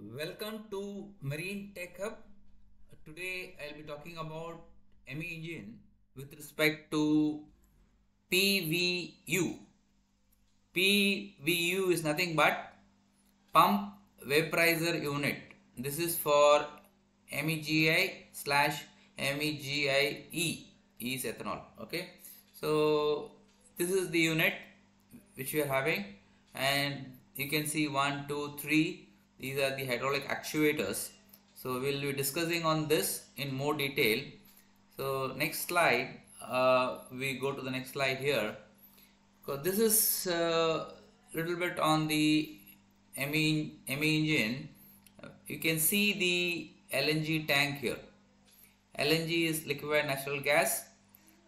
Welcome to Marine Tech Hub. Today I'll be talking about ME engine with respect to PVU. PVU is nothing but pump vaporizer unit. This is for MEGI slash MEGIE E is ethanol. Okay, so this is the unit which we are having, and you can see one, two, three. These are the hydraulic actuators. So we'll be discussing on this in more detail. So next slide, uh, we go to the next slide here. So this is a uh, little bit on the ME, ME engine. You can see the LNG tank here. LNG is liquefied natural gas.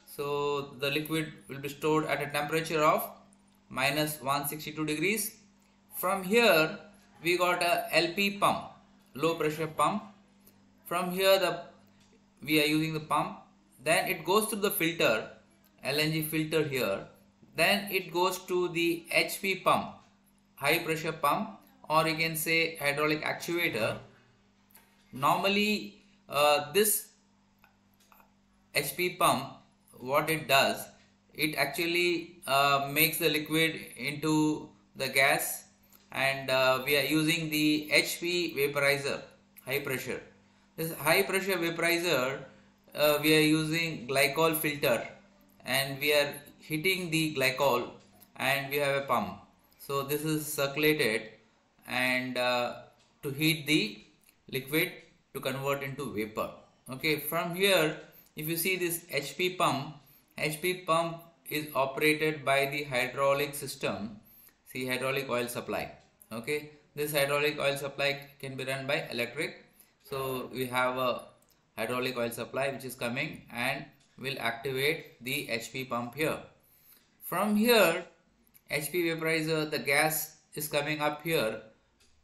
So the liquid will be stored at a temperature of minus 162 degrees. From here we got a LP pump, low pressure pump. From here the we are using the pump. Then it goes to the filter, LNG filter here. Then it goes to the HP pump, high pressure pump or you can say hydraulic actuator. Normally uh, this HP pump what it does it actually uh, makes the liquid into the gas and uh, we are using the HP vaporizer high pressure. This high pressure vaporizer uh, we are using glycol filter. And we are heating the glycol and we have a pump. So this is circulated and uh, to heat the liquid to convert into vapor. Okay from here if you see this HP pump HP pump is operated by the hydraulic system see hydraulic oil supply okay this hydraulic oil supply can be run by electric. So we have a hydraulic oil supply which is coming and will activate the HP pump here. From here HP vaporizer the gas is coming up here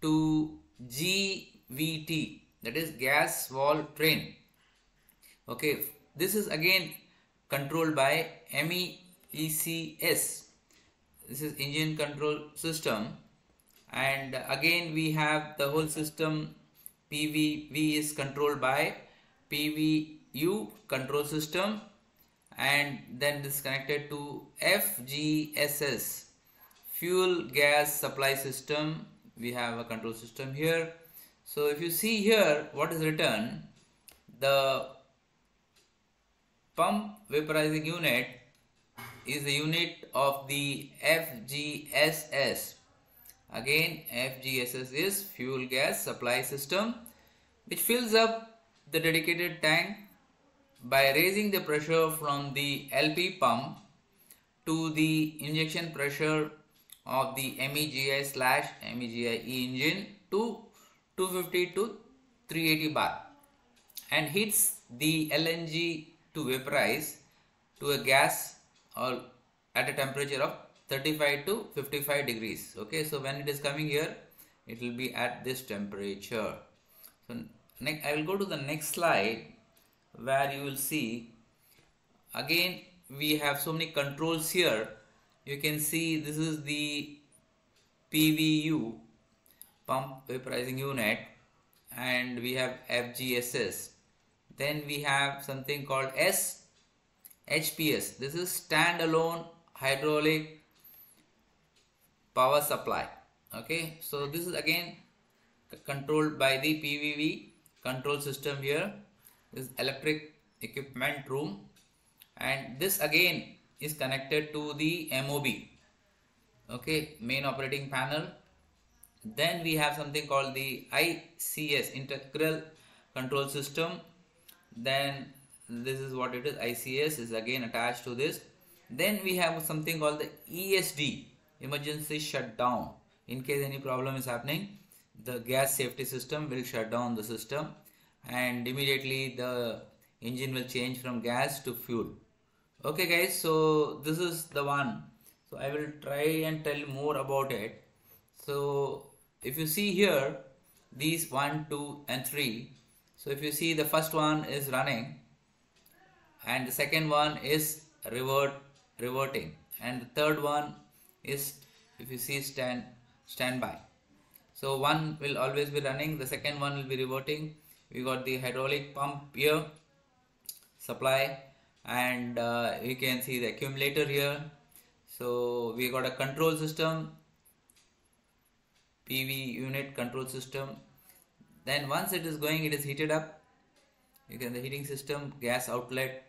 to GVT that is gas valve train. Okay this is again controlled by MECS this is engine control system and again we have the whole system PVV is controlled by PVU control system and then this connected to FGSS fuel gas supply system we have a control system here. So if you see here what is written? The pump vaporizing unit is the unit of the FGSS Again FGSS is fuel gas supply system which fills up the dedicated tank by raising the pressure from the LP pump to the injection pressure of the MEGI slash MEGIE engine to 250 to 380 bar and heats the LNG to vaporize to a gas or at a temperature of 35 to 55 degrees. Okay so when it is coming here it will be at this temperature. So next i will go to the next slide where you will see again we have so many controls here. You can see this is the PVU pump vaporizing unit and we have FGSS then we have something called S HPS this is standalone hydraulic power supply. Okay so this is again controlled by the PVV control system here. This electric equipment room. And this again is connected to the MOP okay main operating panel. Then we have something called the ICS integral control system. Then this is what it is. ICS is again attached to this. Then we have something called the ESD emergency shutdown in case any problem is happening the gas safety system will shut down the system and immediately the engine will change from gas to fuel. Okay guys so this is the one. So i will try and tell more about it. So if you see here these one two and three so if you see the first one is running and the second one is revert reverting and the third one is if you see stand standby. So one will always be running the second one will be reverting. We got the hydraulic pump here supply and uh, you can see the accumulator here. So we got a control system PV unit control system. Then once it is going it is heated up. You can the heating system gas outlet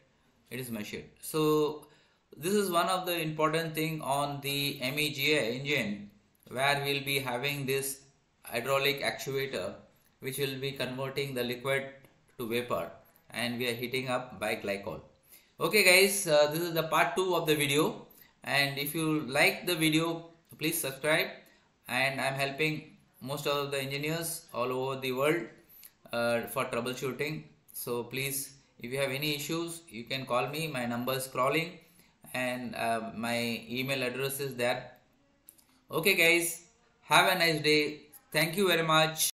it is measured. So this is one of the important thing on the MEGA engine where we'll be having this hydraulic actuator which will be converting the liquid to vapor and we are heating up by glycol. Okay guys uh, this is the part 2 of the video. And if you like the video please subscribe. And i'm helping most of the engineers all over the world uh, for troubleshooting. So please if you have any issues you can call me. My number is crawling and uh, my email address is there okay guys. Have a nice day. Thank you very much